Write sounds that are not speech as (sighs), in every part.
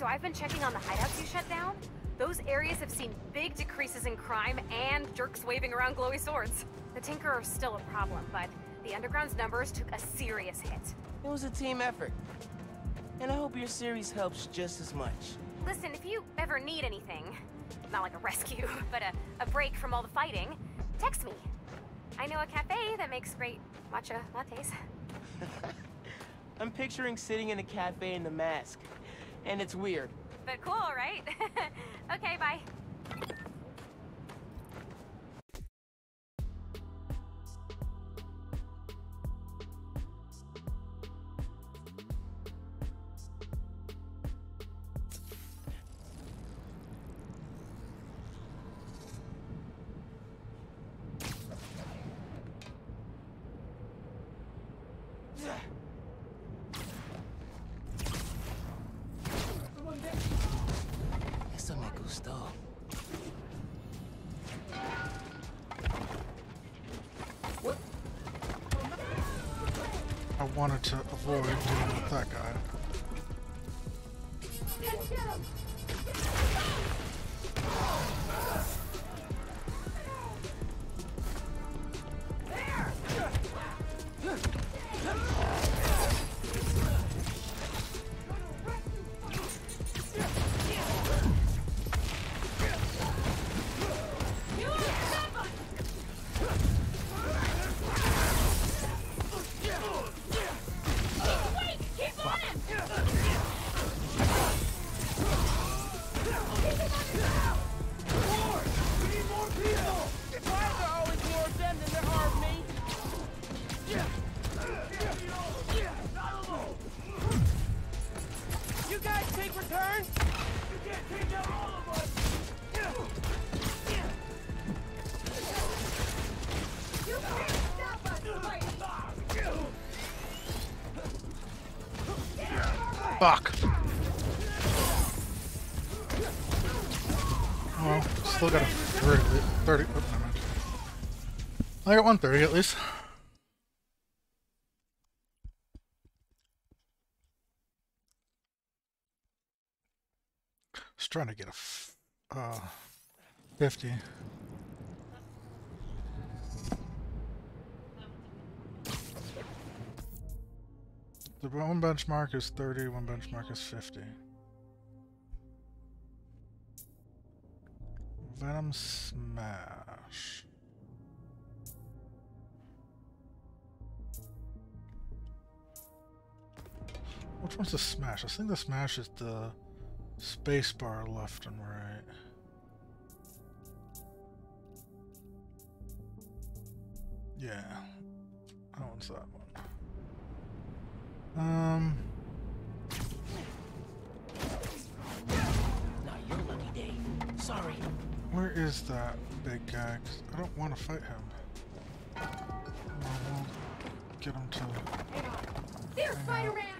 So I've been checking on the hideouts you shut down. Those areas have seen big decreases in crime and jerks waving around glowy swords. The Tinker are still a problem, but the Underground's numbers took a serious hit. It was a team effort. And I hope your series helps just as much. Listen, if you ever need anything, not like a rescue, (laughs) but a, a break from all the fighting, text me. I know a cafe that makes great matcha lattes. (laughs) I'm picturing sitting in a cafe in the mask. And it's weird. But cool, right? (laughs) okay, bye. I got 130 at least. Just trying to get a uh, 50. The one benchmark is 30, one benchmark is 50. Venom Smash. Which one's the smash? I think the smash is the space bar left and right. Yeah. That one's that one. Um, Not your lucky day. Sorry. where is that big guy? 'Cause I don't want to fight him. Well, we'll get him to. There, Spider-Man!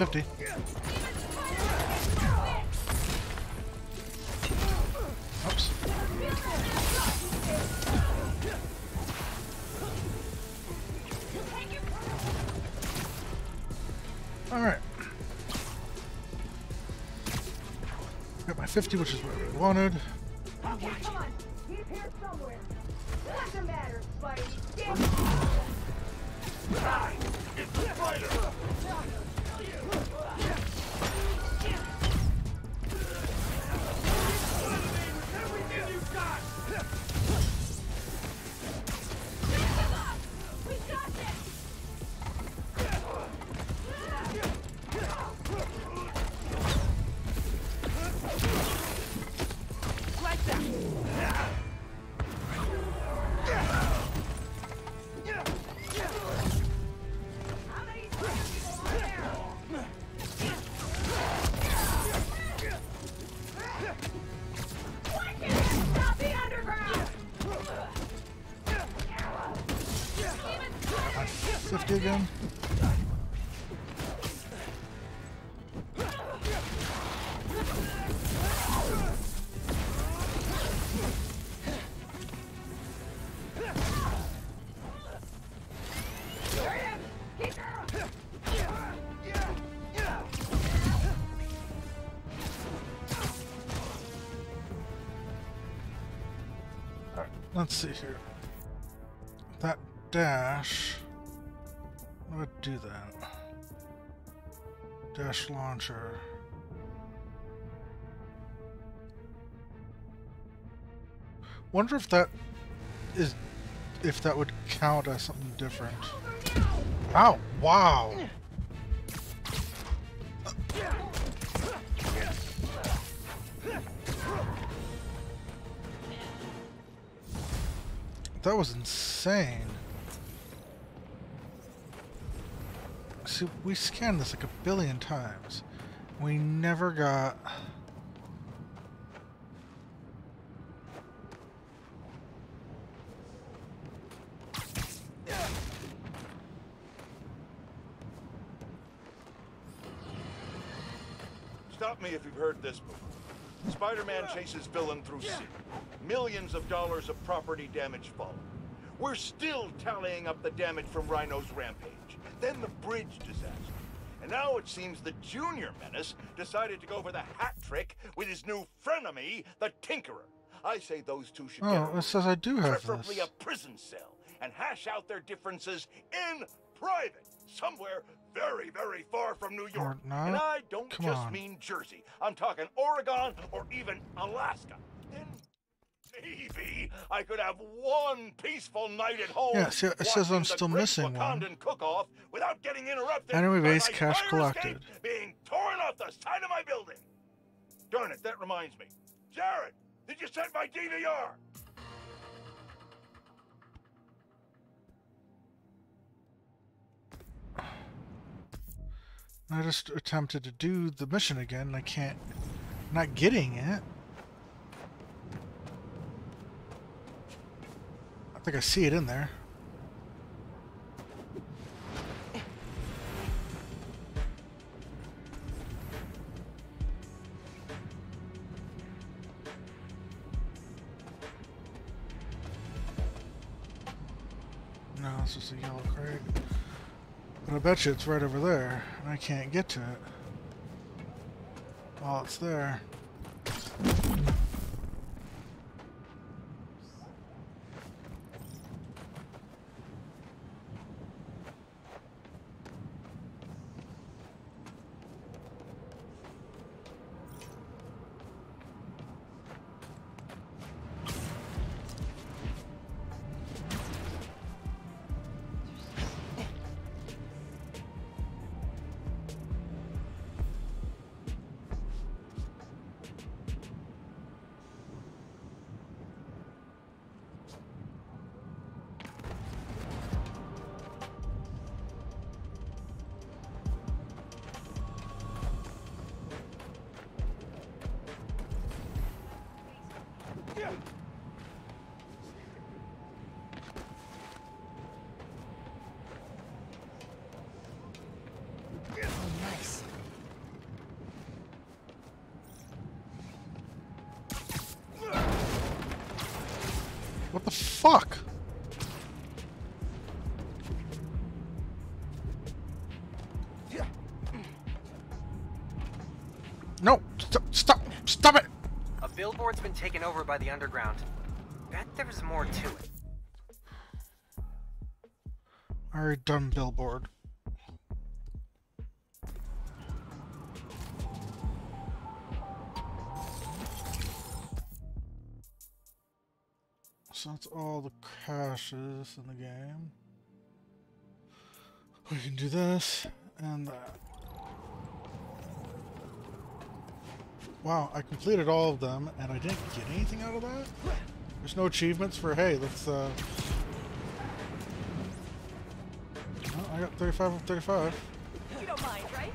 My 50. Oops. Alright. Got my 50, which is what we wanted. Dash. I do that? Dash launcher. Wonder if that is if that would count as something different. Ow! Wow! That was insane. See, we scanned this like a billion times. We never got... Stop me if you've heard this before. Spider-Man chases villain through city. Millions of dollars of property damage follow. We're still tallying up the damage from Rhino's rampage. Then the bridge disaster. And now it seems the Junior Menace decided to go for the hat trick with his new frenemy, the Tinkerer. I say those two should oh, get Oh, a it says I do have preferably this. a prison cell, and hash out their differences in private, somewhere very, very far from New York. not. And I don't Come just on. mean Jersey. I'm talking Oregon or even Alaska. Maybe I could have one peaceful night at home. Yeah, see, it says I'm still missing one. Cook-off without getting interrupted. Enemy base fire collected. Being torn off the side of my building. Darn it, that reminds me. Jared, did you send my DVR? I just attempted to do the mission again and I can't... not getting it. I think I see it in there. No, it's just a yellow crate. But I bet you it's right over there, and I can't get to it. While it's there. Billboard's been taken over by the underground. Bet there's more to it. Already done billboard. So that's all the caches in the game. We can do this and that. Wow, I completed all of them, and I didn't get anything out of that? There's no achievements for, hey, let's, uh... Well, I got 35 of 35. You don't mind, right?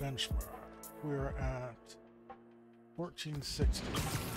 benchmark. We're at 1460.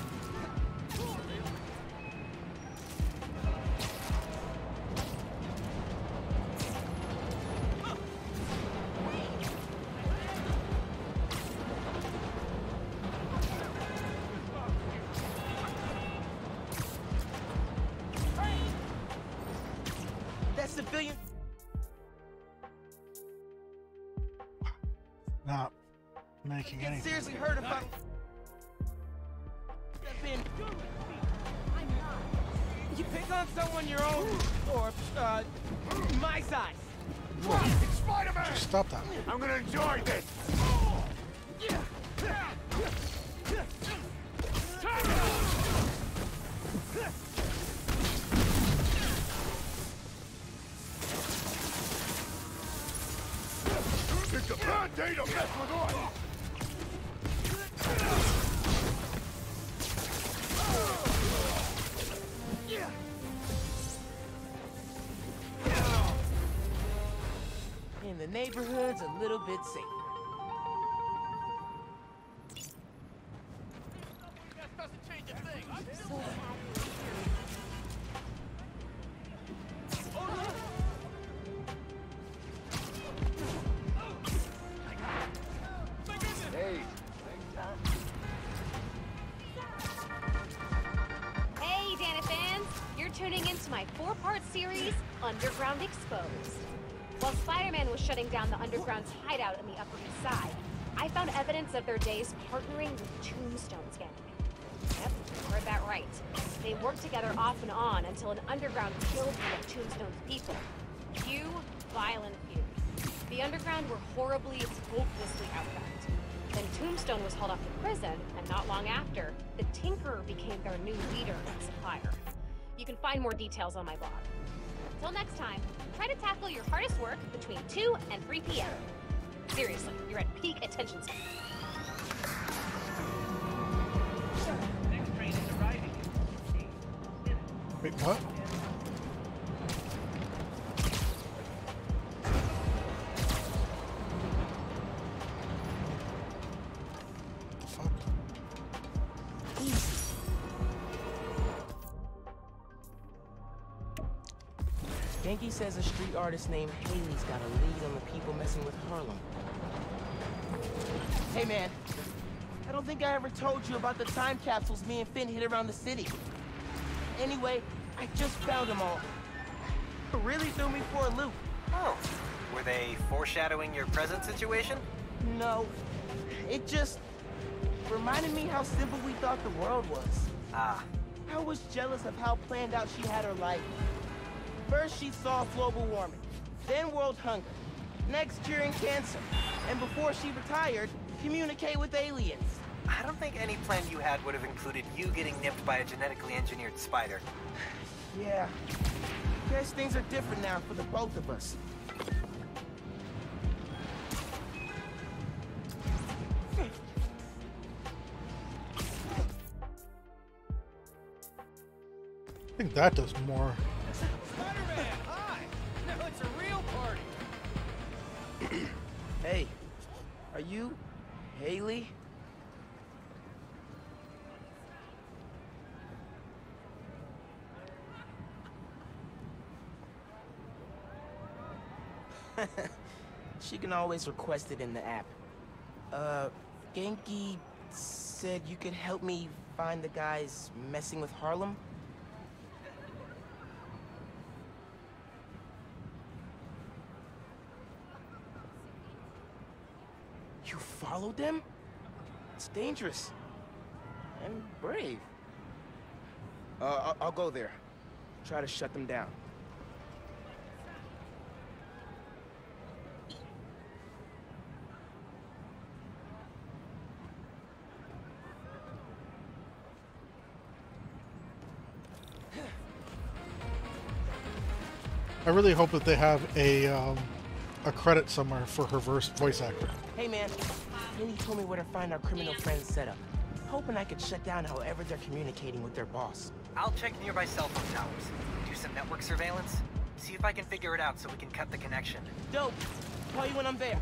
Neighborhood's a little bit safer. Of their days partnering with Tombstone's gang. Yep, heard that right. They worked together off and on until an Underground killed one of Tombstone's people. Few, violent feud. The Underground were horribly, hopelessly outgunned. Then Tombstone was hauled off to prison, and not long after, the Tinkerer became their new leader and supplier. You can find more details on my blog. Until next time, try to tackle your hardest work between 2 and 3 p.m. Seriously, you're at peak attention span. What? Fuck? Ganke says a street artist named Hailey's got a lead on the people messing with Harlem. Hey man, I don't think I ever told you about the time capsules me and Phin hid around the city. Anyway, I just found them all. It really threw me for a loop. Oh, were they foreshadowing your present situation? No, it just reminded me how simple we thought the world was. Ah, I was jealous of how planned out she had her life. First, she saw global warming, then world hunger, next, curing cancer, and before she retired, communicate with aliens. I don't think any plan you had would have included you getting nipped by a genetically engineered spider. Yeah. Guess things are different now for the both of us. I think that does more. Spider-Man, hi! Now it's a real party. hey, are you Hailey? (laughs) she can always request it in the app. Uh, Ganke said you could help me find the guys messing with Harlem? You followed them? It's dangerous. And brave. Uh, I'll, I'll go there. Try to shut them down. I really hope that they have a um, a credit somewhere for her verse voice actor. Hey man, Hailey told me where to find our criminal friends set up. Hoping I could shut down however they're communicating with their boss. I'll check nearby cell phone towers, do some network surveillance, see if I can figure it out so we can cut the connection. Dope. Call you when I'm there.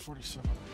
47.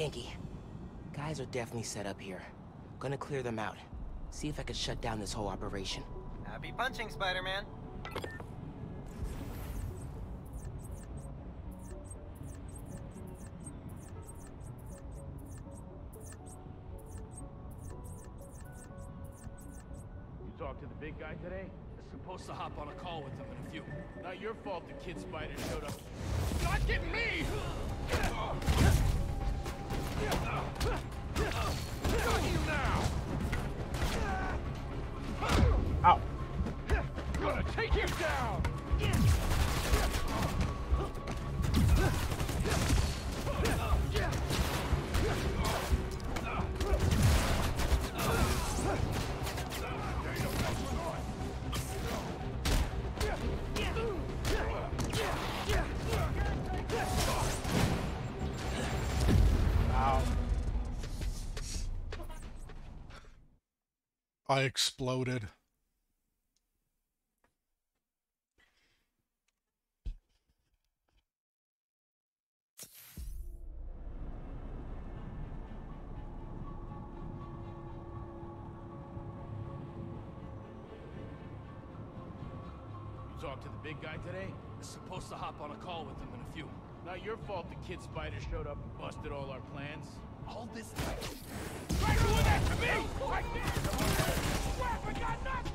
Ganke, guys are definitely set up here. Gonna clear them out. See if I can shut down this whole operation. Happy punching, Spider-Man. You talked to the big guy today? I'm supposed to hop on a call with him in a few. Not your fault the kid spider showed up. Not getting me! I exploded. You talked to the big guy today? I'm supposed to hop on a call with him in a few. Not your fault the kid spider showed up and busted all our plans. All this time. Try doing that to me! I can't! Crap, I got nothing!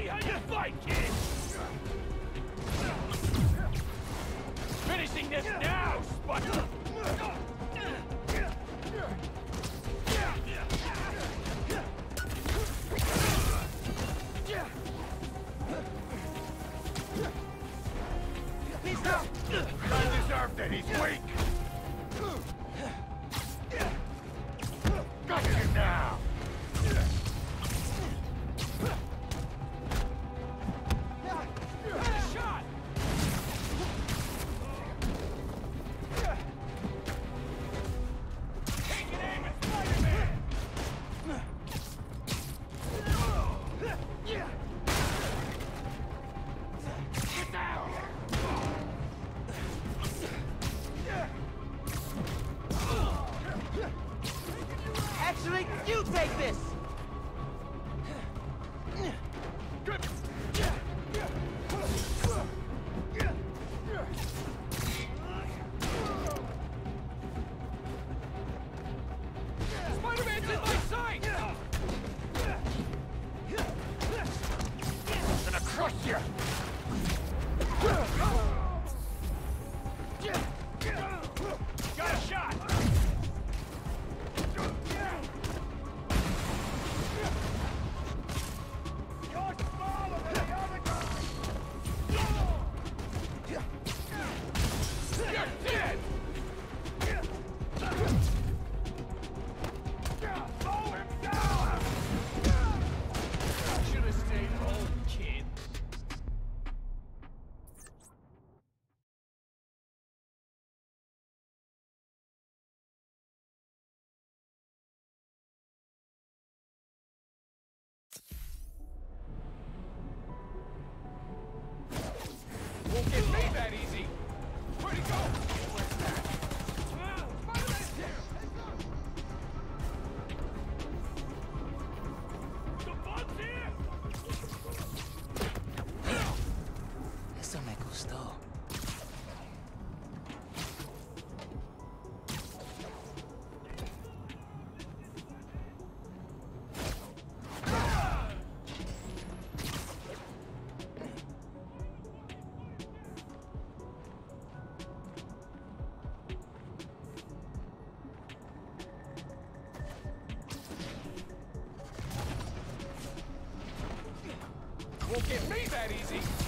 See how you fight, kid! Finishing this now, Spider! Won't get me that easy! Where'd he go? Get me that easy!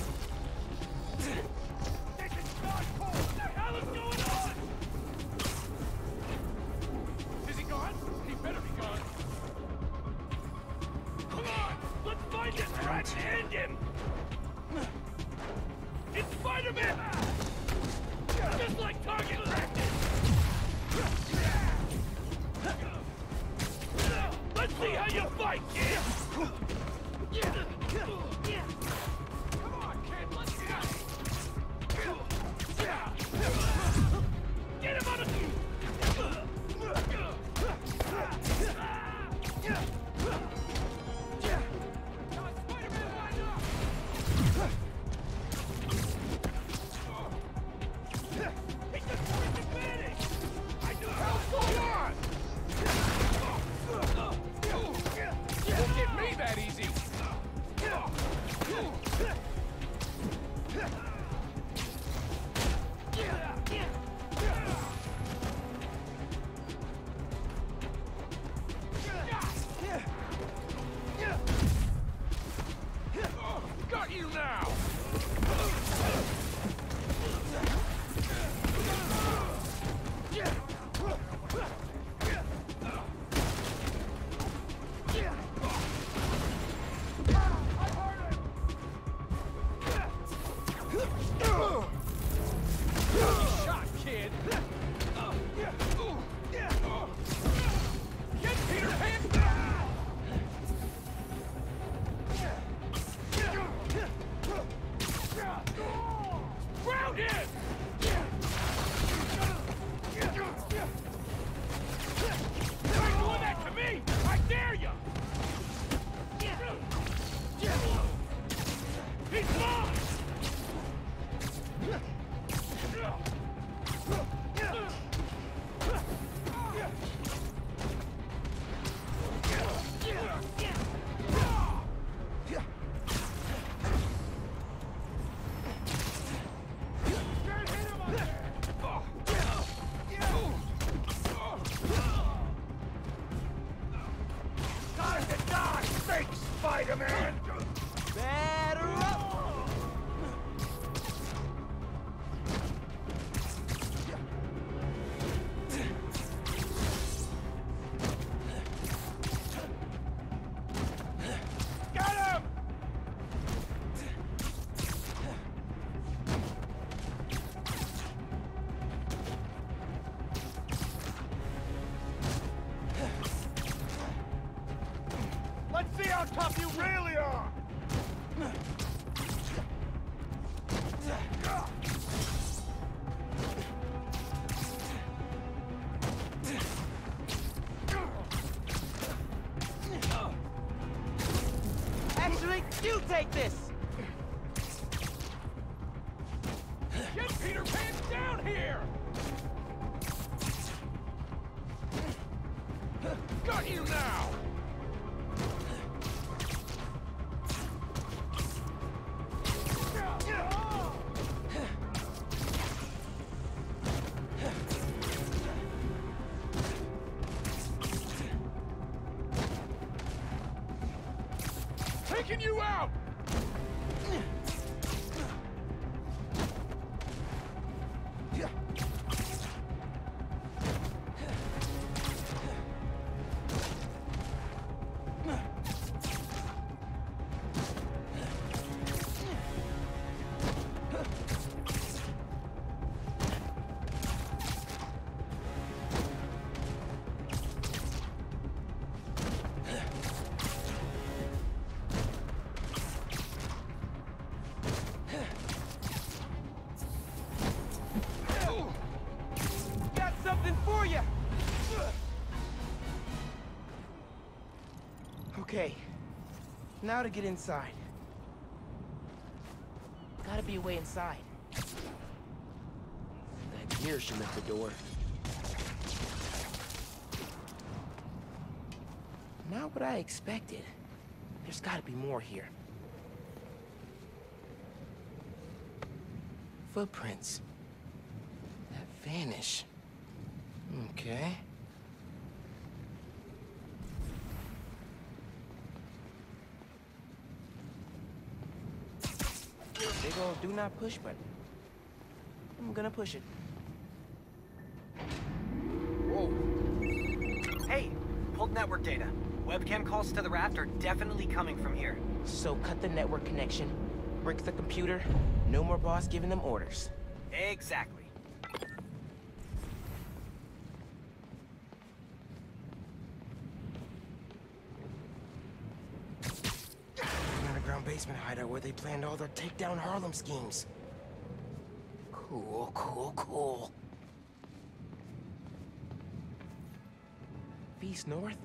Got you now! Now to get inside. Gotta be a way inside. That gear should lift the door. Not what I expected. There's gotta be more here. Footprints. That vanish. Okay. Big old do not push button. I'm gonna push it. Hey, pulled network data. Webcam calls to the raft are definitely coming from here. So cut the network connection, brick the computer, no more boss giving them orders. Exactly. An underground basement hideout where they planned all their takedown Harlem schemes. Cool, cool, cool. Beast North?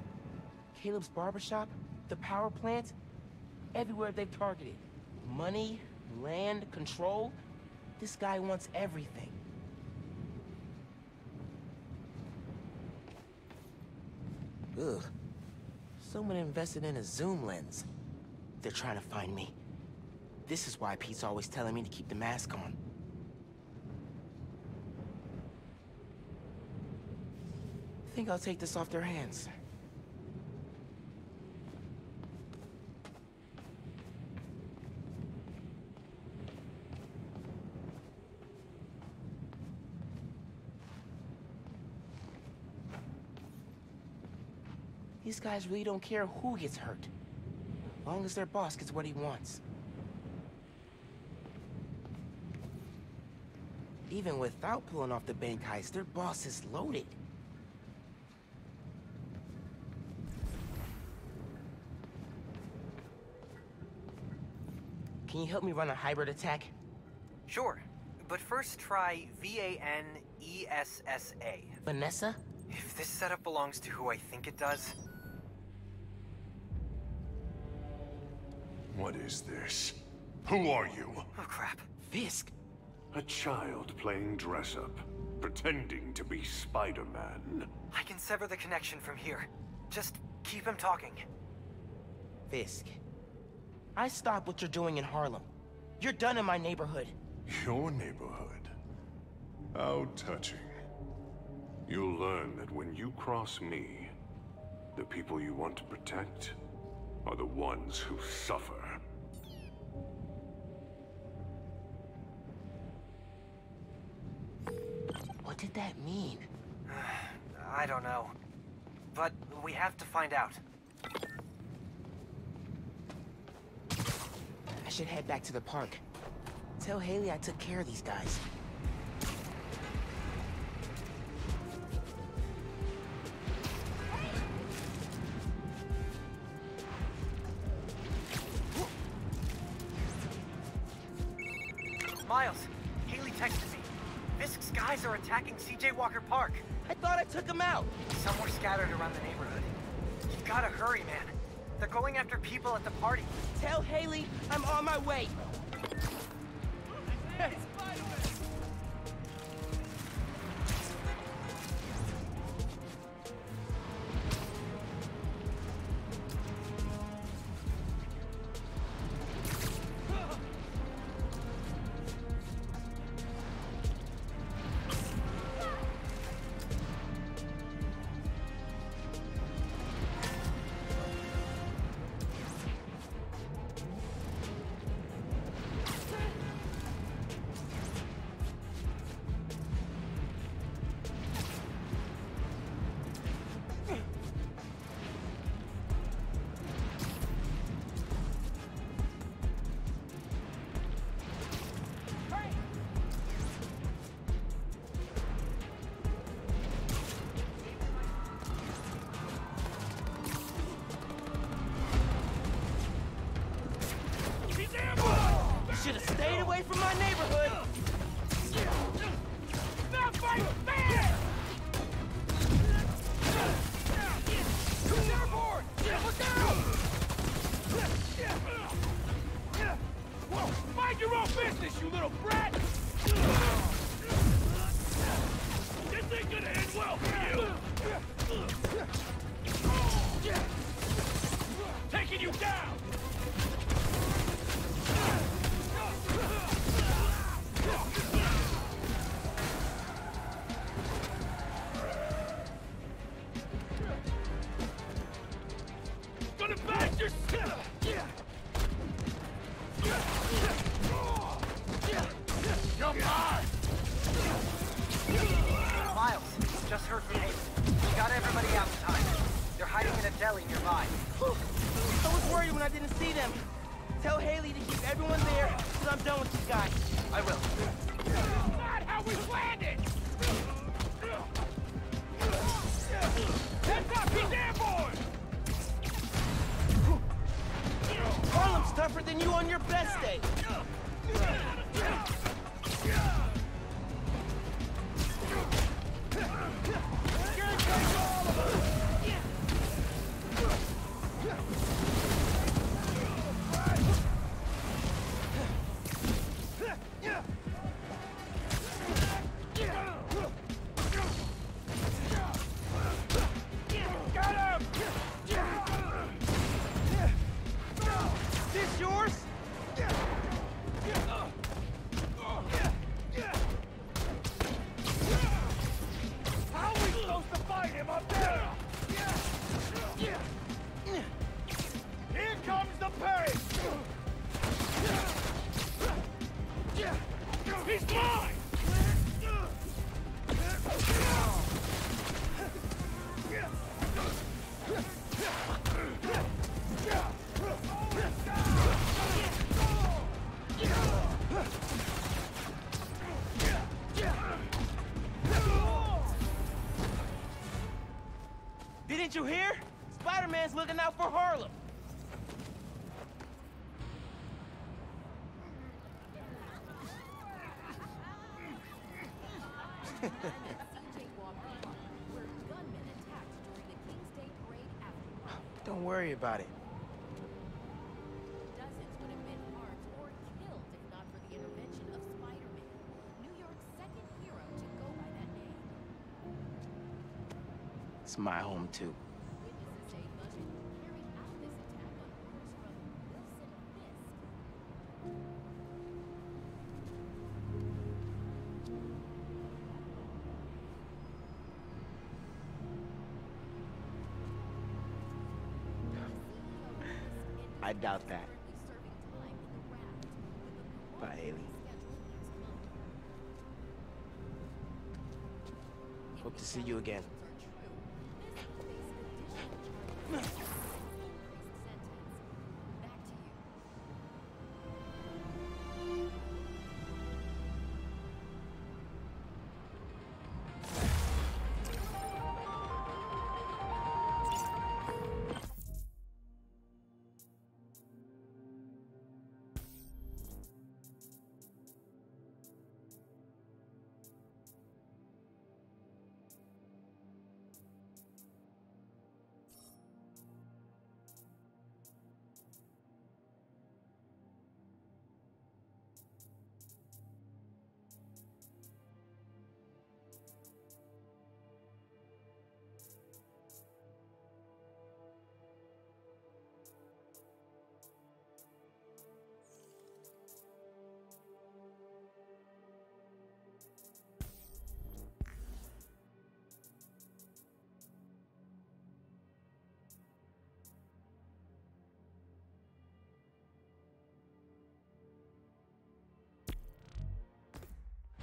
Caleb's barbershop? The power plant? Everywhere they've targeted. Money, land, control. This guy wants everything. Ugh. Someone invested in a zoom lens. They're trying to find me. This is why Pete's always telling me to keep the mask on. I think I'll take this off their hands. These guys really don't care who gets hurt. As long as their boss gets what he wants. Even without pulling off the bank heist, their boss is loaded. Can you help me run a hybrid attack? Sure, but first try V-A-N-E-S-S-A. Vanessa? If this setup belongs to who I think it does, What is this? Who are you? oh crap. Fisk? A child playing dress-up, pretending to be Spider-Man. I can sever the connection from here. Just keep him talking. Fisk. I stop what you're doing in Harlem. You're done in my neighborhood. Your neighborhood. How touching. You'll learn that when you cross me, the people you want to protect are the ones who suffer. What did that mean? (sighs) I don't know. But we have to find out. I should head back to the park. Tell Hailey I took care of these guys. Took them out. Some were scattered around the neighborhood. You've gotta hurry, man. They're going after people at the party. Tell Hailey I'm on my way. Go by that name. It's my home too. With a Bye, Hailey. Hope to see you again.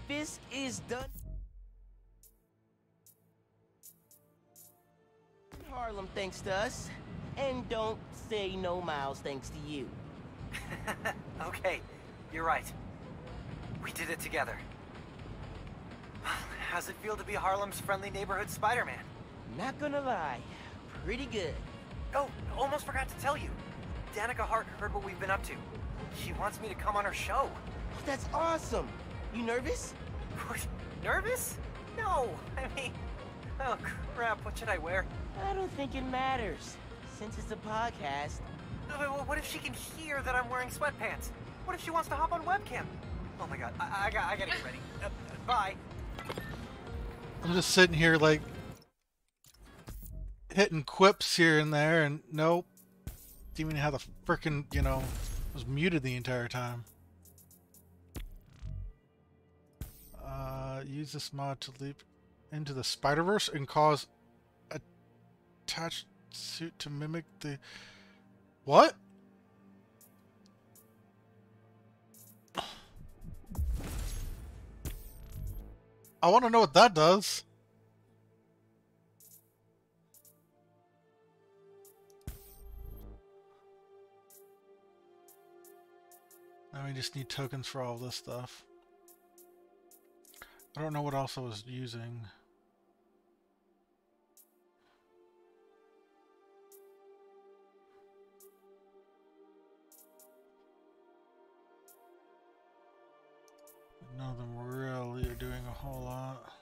This is done. Harlem thanks to us. And don't say no Miles thanks to you. (laughs) okay, you're right. We did it together. (sighs) How's it feel to be Harlem's friendly neighborhood Spider-Man? Not gonna lie, pretty good. Oh, almost forgot to tell you. Danica Hart heard what we've been up to. She wants me to come on her show. Oh, that's awesome. You nervous? (laughs) Nervous? No. I mean, oh crap, what should I wear? I don't think it matters. Since it's a podcast, Uh, What if she can hear that I'm wearing sweatpants? What if she wants to hop on webcam? Oh my god, I, I, got, I gotta get ready. Uh, uh, bye. I'm just sitting here like hitting quips here and there, and nope. Didn't even have the frickin' you know, was muted the entire time. Use this mod to leap into the Spider-Verse and cause a attached suit to mimic the... What? I want to know what that does. Now we just need tokens for all this stuff. I don't know what else I was using. None of them really are doing a whole lot.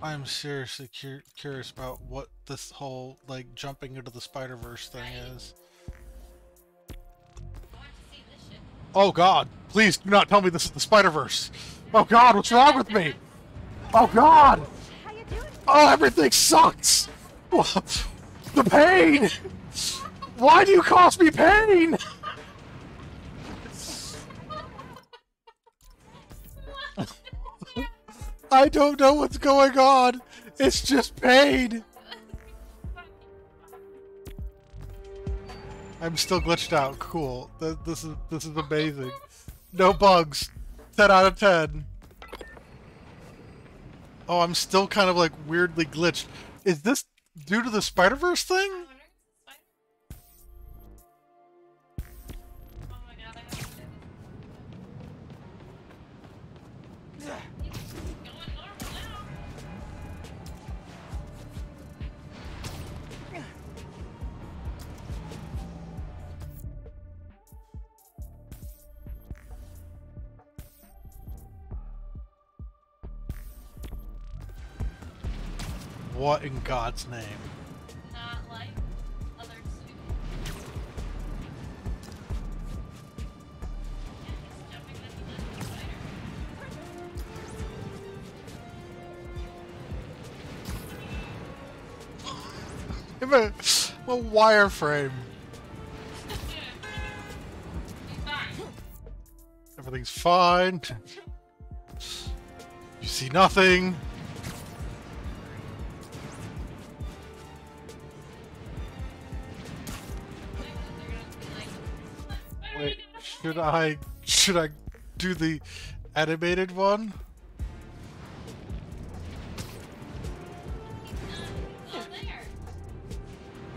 I'm seriously cur curious about what this whole, like, jumping into the Spider-Verse thing is. Oh god, please do not tell me this is the Spider-Verse! Oh god, what's wrong with me? Oh god! Oh, everything sucks! What? (laughs) The pain! Why do you cause me pain? I don't know what's going on. It's just pain. I'm still glitched out. Cool. This is this is amazing. No bugs. 10 out of 10. Oh, I'm still kind of like weirdly glitched. Is this due to the Spider-Verse thing? What in God's name? Not like other two. Yeah, he's (laughs) jumping into the spider. I'm a, a wireframe. (laughs) Everything's fine. You see nothing. Should I should I do the animated one?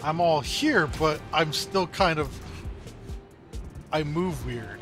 I'm all here, but I'm still kind of I move weird.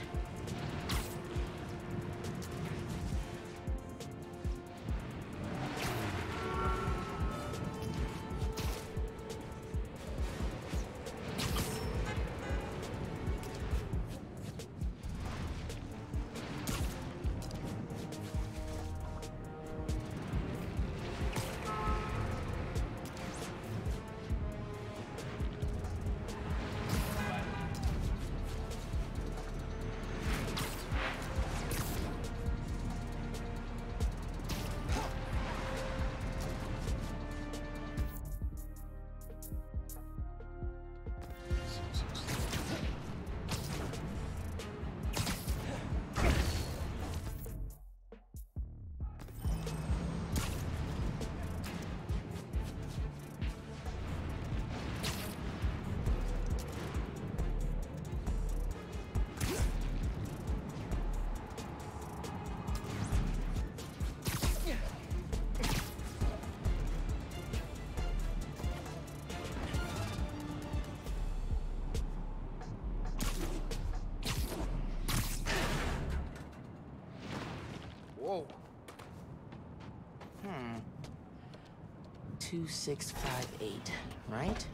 2658, right?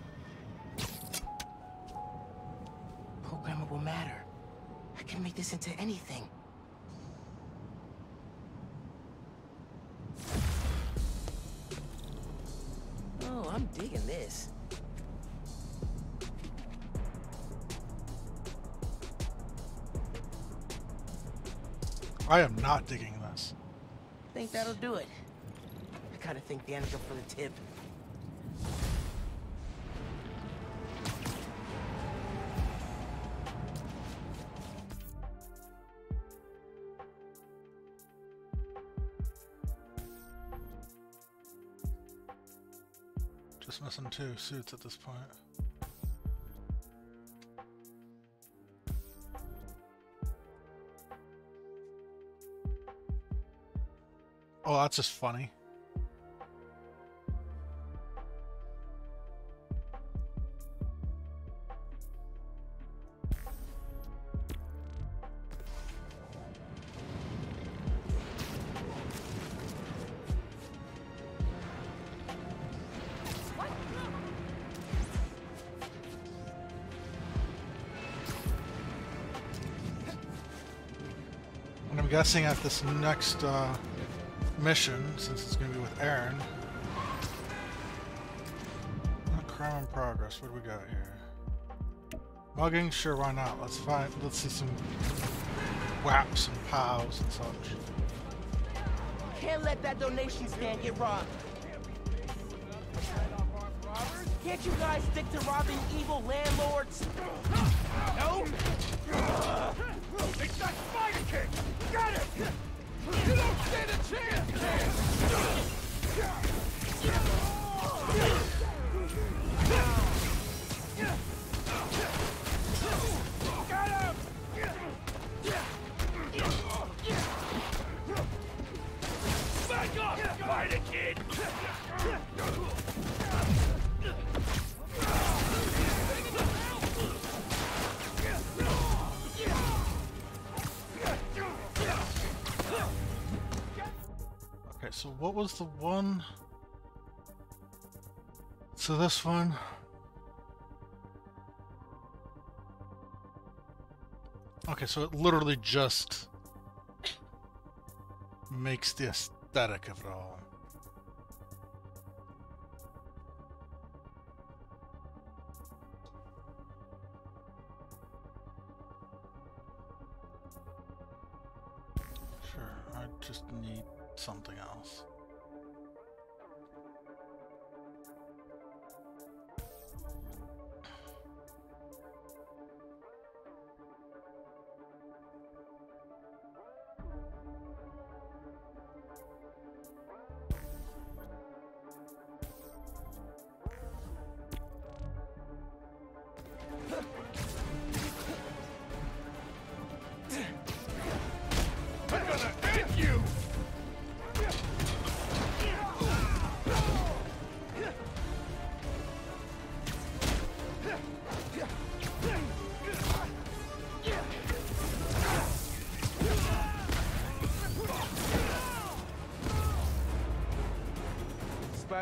Programmable matter. I can make this into anything. Oh, I'm digging this. I am not digging this. Think that'll do it. I kinda think the antidote for the tip. Just missing two suits at this point. Oh, that's just funny. Guessing at this next uh, mission, since it's going to be with Aaron. Uh, Crime in progress. What do we got here? Mugging? Sure, why not? Let's find. Let's see some whaps and pows and such. Can't let that donation stand get robbed. Can't you guys stick to robbing evil landlords? No? It's Get it! You don't stand a chance! Was the one? So this one. Okay, so it literally just makes the aesthetic of it all. Sure, I just need something else.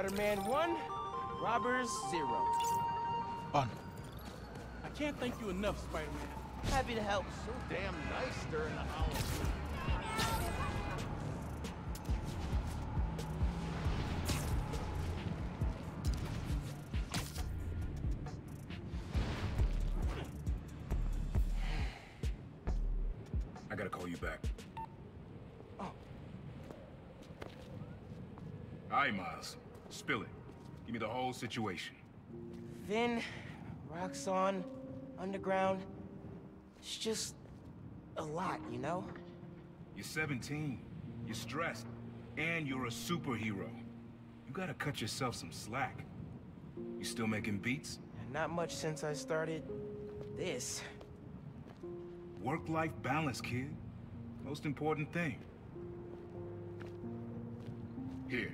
Spider-Man 1, Robbers 0. Fun. I can't thank you enough, Spider-Man. Happy to help. So damn nice during the Spill it. Give me the whole situation. Phin, Roxxon, Underground. It's just a lot, you know? You're 17. You're stressed. And you're a superhero. You gotta cut yourself some slack. You still making beats? Not much since I started this. Work-life balance, kid. Most important thing. Here.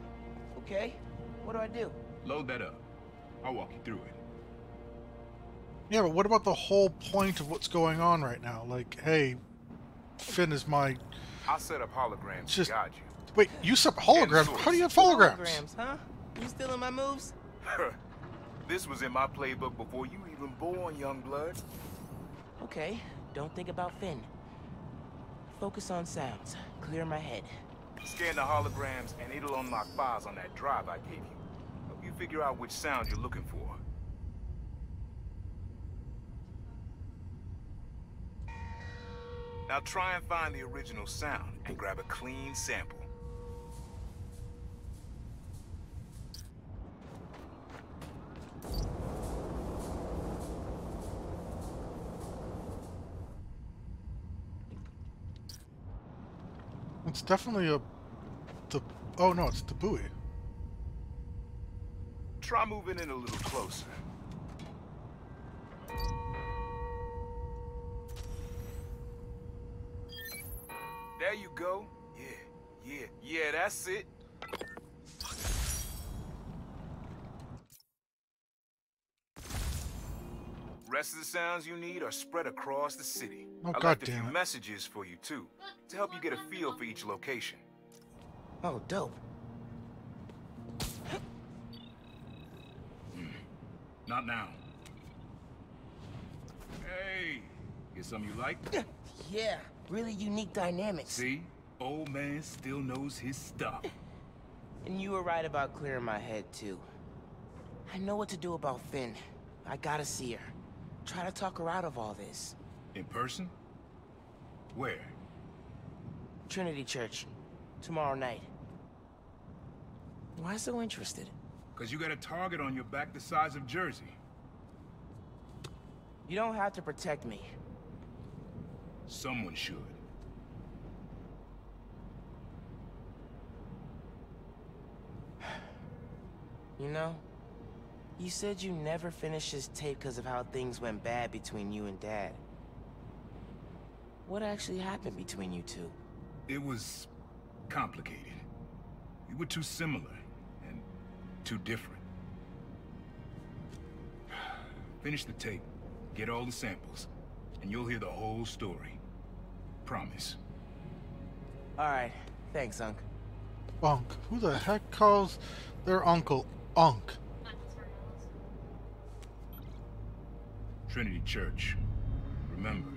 Okay. What do I do? Load that up. I'll walk you through it. Yeah, but what about the whole point of what's going on right now? Like, hey, Phin is my. I'll set up holograms Just- to guide you. Wait, you set up holograms? How do you have holograms? Holograms, huh? You stealing my moves? (laughs) this was in my playbook before you even born, young blood. Okay. Don't think about Phin. Focus on sounds. Clear my head. Scan the holograms and it'll unlock files on that drive I gave you. Help you figure out which sound you're looking for. Now try and find the original sound and grab a clean sample. It's definitely a. The oh no, it's the buoy. Try moving in a little closer. There you go. Yeah, yeah, yeah, that's it. Rest of the sounds you need are spread across the city. Oh, I God left a few it. messages for you too, to help you get a feel for each location. Oh, dope. Hmm. Not now. Hey, get something you like? Yeah, really unique dynamics. See? Old man still knows his stuff. (laughs) And you were right about clearing my head, too. I know what to do about Phin. I gotta see her. Try to talk her out of all this. In person? Where? Trinity Church. Tomorrow night. Why so interested? Cause you got a target on your back the size of Jersey. You don't have to protect me. Someone should. (sighs) You know? You said you never finished this tape because of how things went bad between you and Dad. What actually happened between you two? It was complicated. We were too similar and too different. (sighs) Finish the tape, get all the samples, and you'll hear the whole story. Promise. Alright, thanks, Unc. Unk. Who the heck calls their uncle Unk? Trinity Church. Remember,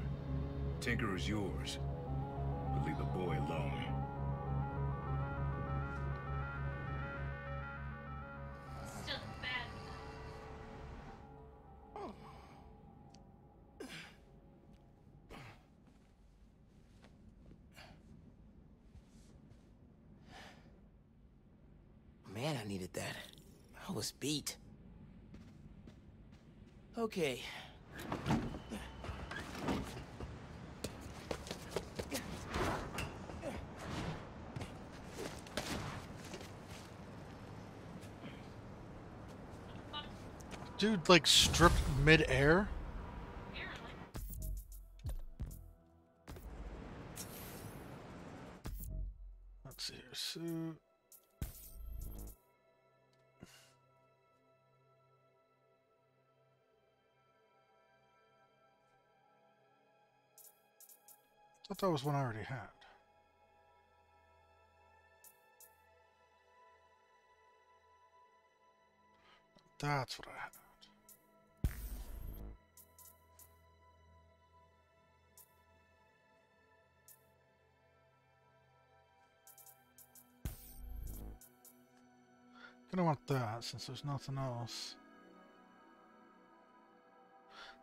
Tinker is yours, but leave the boy alone. Still bad. Man, I needed that. I was beat. Okay. Dude, like stripped mid-air? Thought that was one I already had. That's what I had. Gonna want that since there's nothing else.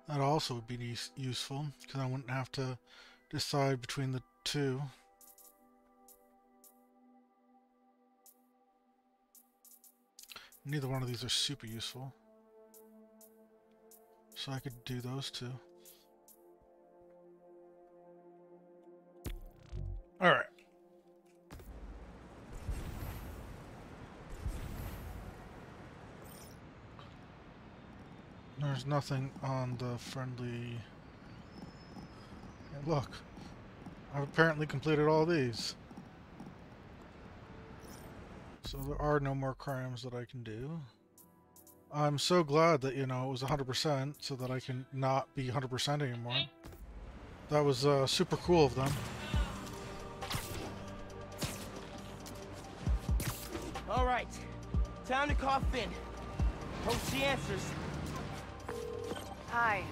That also would be useful because I wouldn't have to decide between the two. Neither one of these are super useful. So I could do those two. Alright. There's nothing on the friendly... Hey, look. I've apparently completed all these. So there are no more crimes that I can do. I'm so glad that, you know, it was 100% so that I can not be 100% anymore. That was uh, super cool of them. All right, time to call Phin. Hope she answers. Hi,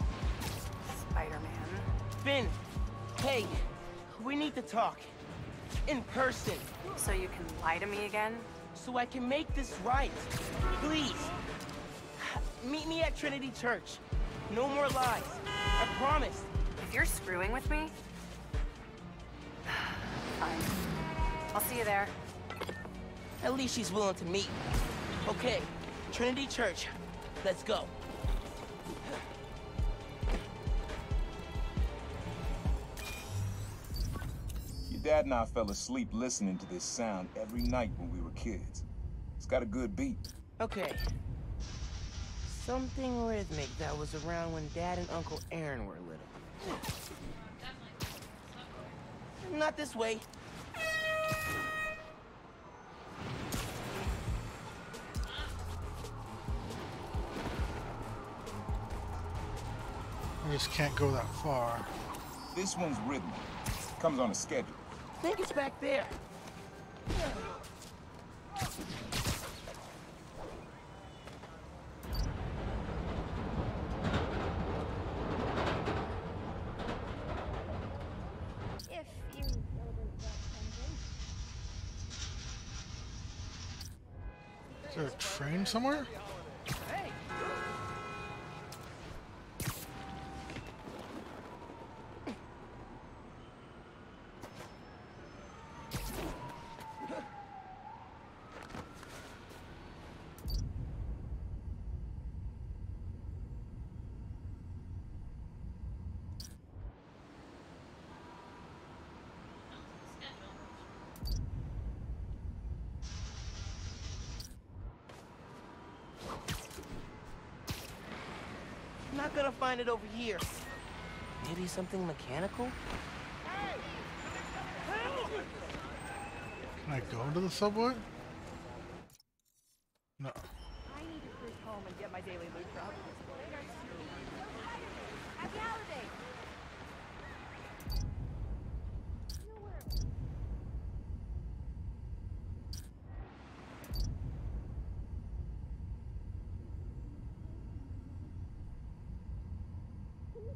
Spider-Man. Phin, hey, we need to talk. In person. So you can lie to me again? So I can make this right. Please. Meet me at Trinity Church. No more lies. I promise. If you're screwing with me... (sighs) Fine. I'll see you there. At least she's willing to meet. Okay, Trinity Church. Let's go. Dad and I fell asleep listening to this sound every night when we were kids. It's got a good beat. Okay. Something rhythmic that was around when Dad and Uncle Aaron were little. Not this way. I just can't go that far. This one's rhythmic. Comes on a schedule. Think it's back there. If you celebrate that Is there a train somewhere? I'm not gonna find it over here. Maybe something mechanical? Can I go into the subway? No. I need to cruise home and get my daily loot drop. Happy holidays!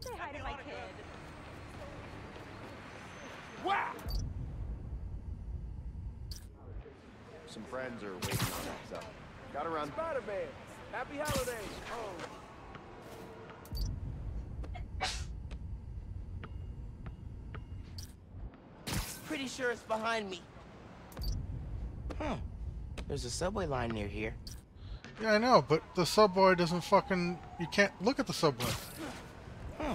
Say hi to my kid. Some friends are waiting on us, so gotta run. Spider-Man! Happy holidays! Oh. Pretty sure it's behind me. Huh. There's a subway line near here. Yeah, I know, but the subway doesn't fucking. You can't look at the subway. Huh.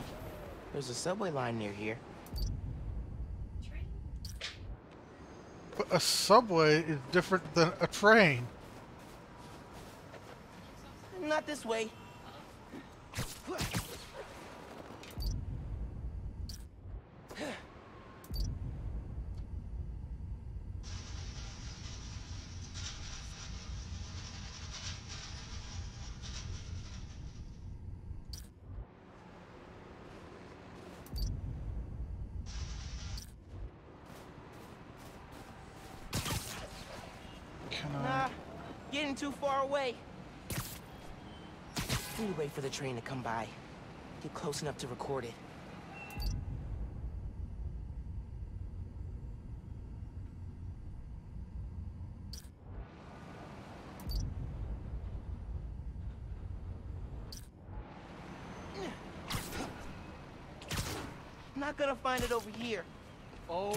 There's a subway line near here. A subway is different than a train. Not this way. Can I? Nah, getting too far away. Need to wait for the train to come by. Get close enough to record it. Not gonna find it over here. Oh,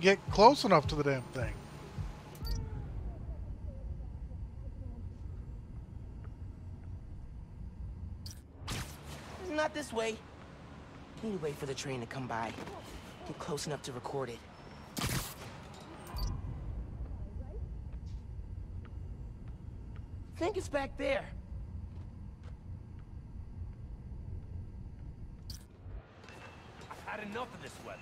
get close enough to the damn thing. Not this way. Need to wait for the train to come by. Get close enough to record it. Think it's back there. I've had enough of this weather.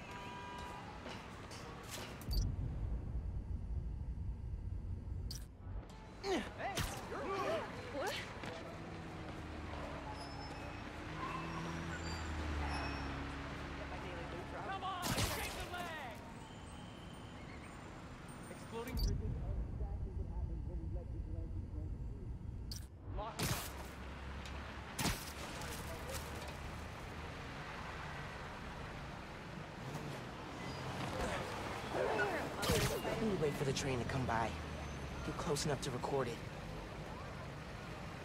Come on, shake the leg! Exploding bridges are exactly what happens when we let vigilantes run the Lock it up. Need to wait for the train to come by. Get close enough to record it.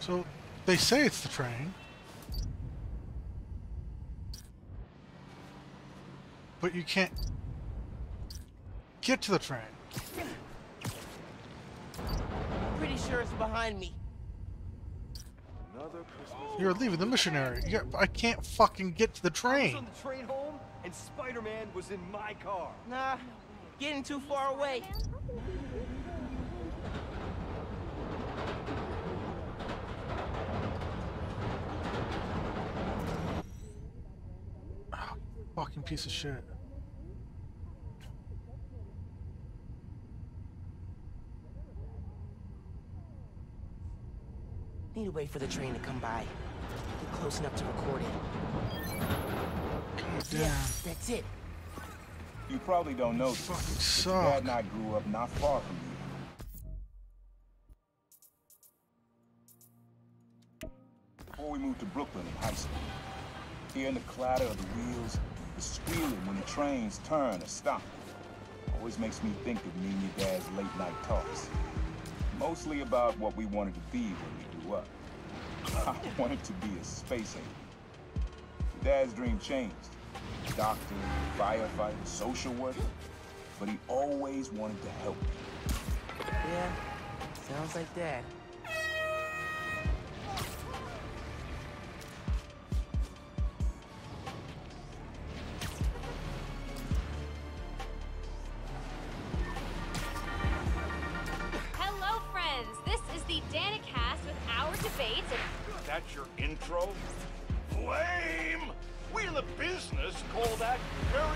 So they say it's the train. But you can't get to the train. Pretty sure it's behind me. You're leaving the missionary. Yeah, I can't fucking get to the train. I was train. on the train home, and Spider-Man was in my car. Nah, getting too far away. Fucking piece of shit. Need to wait for the train to come by. Get close enough to record it. Yeah, that's it. You probably don't know this. but your Dad and I grew up not far from here. Before we moved to Brooklyn in high school, hearing the clatter of the wheels, the squealing when the trains turn or stop, always makes me think of me and your dad's late night talks. Mostly about what we wanted to be when we grew up. (laughs) I wanted to be a space agent. Your dad's dream changed. Doctor, firefighter, social worker. But he always wanted to help me. Yeah, sounds like dad. That's your intro? Lame! We in the business call that burying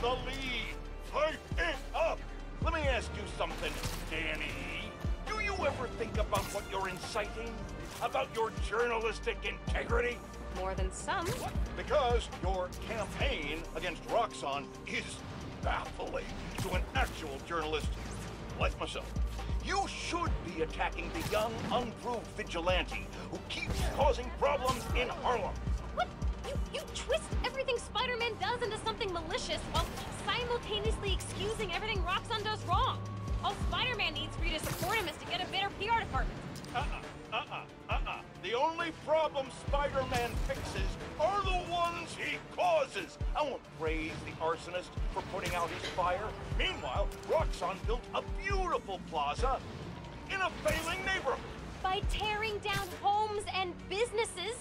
the lead. Hype it up! Let me ask you something, Danny. Do you ever think about what you're inciting? About your journalistic integrity? more than some. Because your campaign against Roxxon is baffling to an actual journalist like myself. You should be attacking the young, unproved vigilante who keeps causing problems in Harlem. What? You, you twist everything Spider-Man does into something malicious while simultaneously excusing everything Roxxon does wrong. All Spider-Man needs for you to support him is to get a better PR department. Uh-uh, uh-uh, uh-uh. The only problem Spider-Man fixes are the ones he causes. I won't praise the arsonist for putting out his fire. Meanwhile, Roxxon built a beautiful plaza in a failing neighborhood. By tearing down homes and businesses,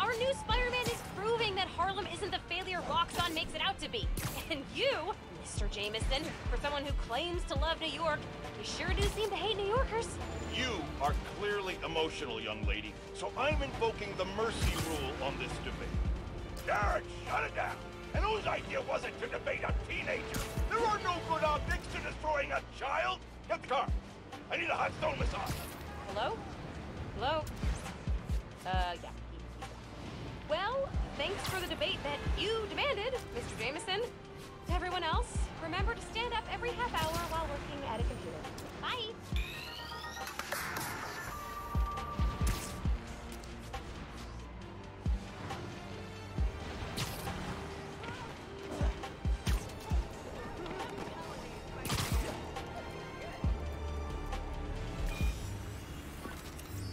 our new Spider-Man is proving that Harlem isn't the failure Roxxon makes it out to be. And you, Mr. Jameson, for someone who claims to love New York, you sure do seem to hate New Yorkers. You are clearly emotional, young lady, so I'm invoking the mercy rule on this debate. Jared, shut it down. And whose idea was it to debate a teenager? There are no good optics to destroying a child. Get car. I need a hot stone massage. Hello? Hello? Uh, yeah. Well, thanks for the debate that you demanded, Mr. Jameson. To everyone else, remember to stand up every half hour while working at a computer. Bye!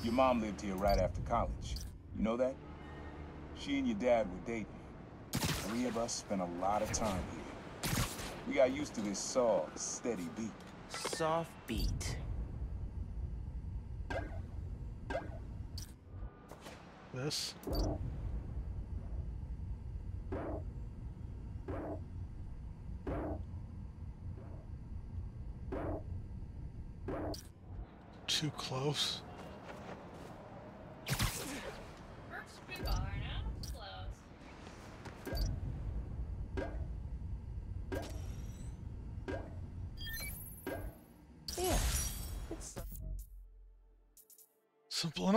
Your mom lived here right after college. You know that? She and your dad were dating. Three of us spent a lot of time here. We got used to this soft, steady beat. Soft beat. This.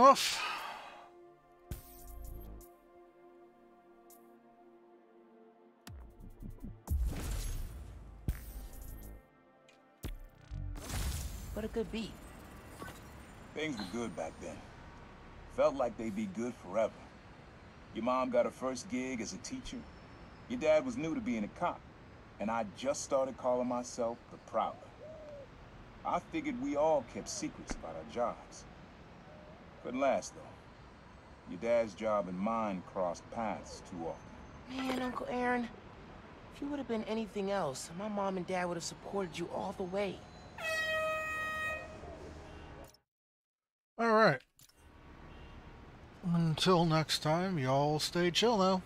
Simple enough. but a good beat. Things were good back then. Felt like they'd be good forever. Your mom got her first gig as a teacher. Your dad was new to being a cop. And I just started calling myself the Prowler. I figured we all kept secrets about our jobs. Couldn't last, though. Your dad's job and mine crossed paths too often. Man, Uncle Aaron, if you would have been anything else, my mom and dad would have supported you all the way. Alright. Until next time, y'all stay chill now.